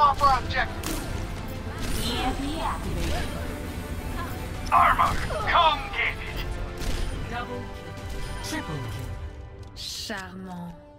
off our objective. EMP activated. Armor, come get it. Double kill. Triple kill. Charmant.